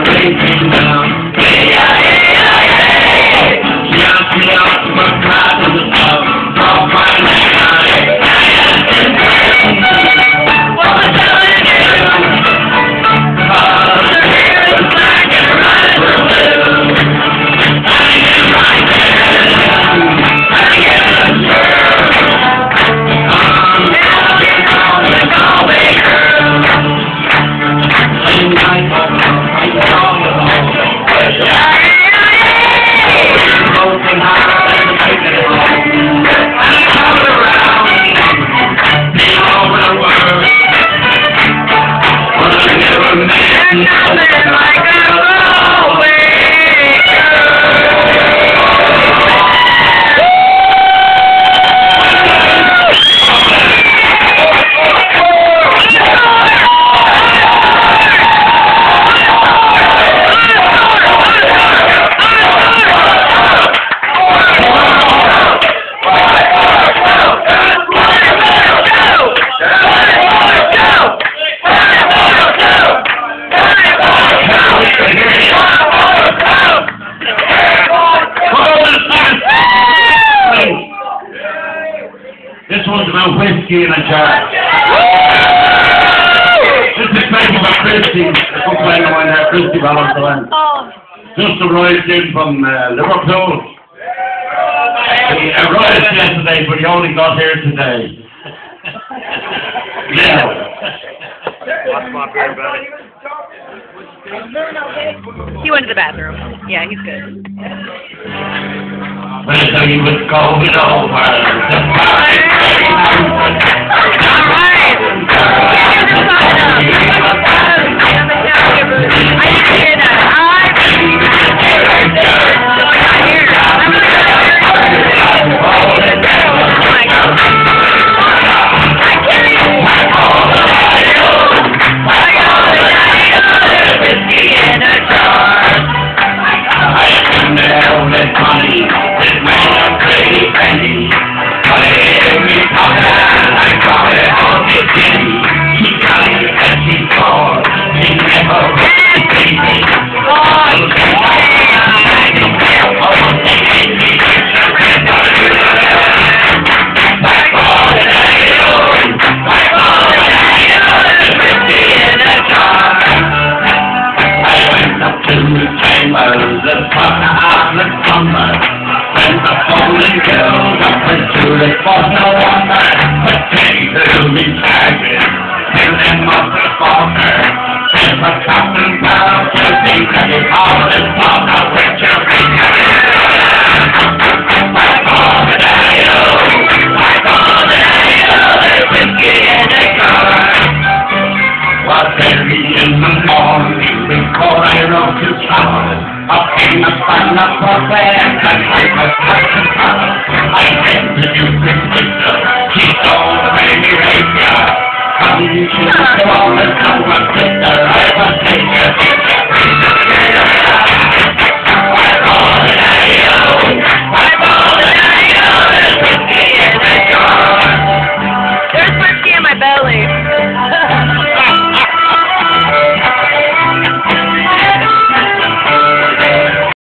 Now, This one's about whiskey in a jar. This is thank you for Christy, a good friend of mine there, Christy Valentine. Just arrived in from uh, Liverpool. He arrived yesterday, but he only got here today. Yeah. Watch my beer, buddy. He went to the bathroom. Yeah, he's good. But so he was going over the All I rode to town. Up in the fun of a band and I was such a fellow. I introduced his sister. She told the baby Arabia. Come to